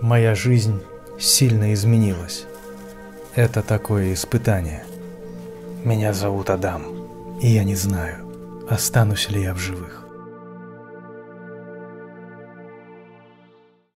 Моя жизнь сильно изменилась. Это такое испытание. Меня зовут Адам, и я не знаю, останусь ли я в живых.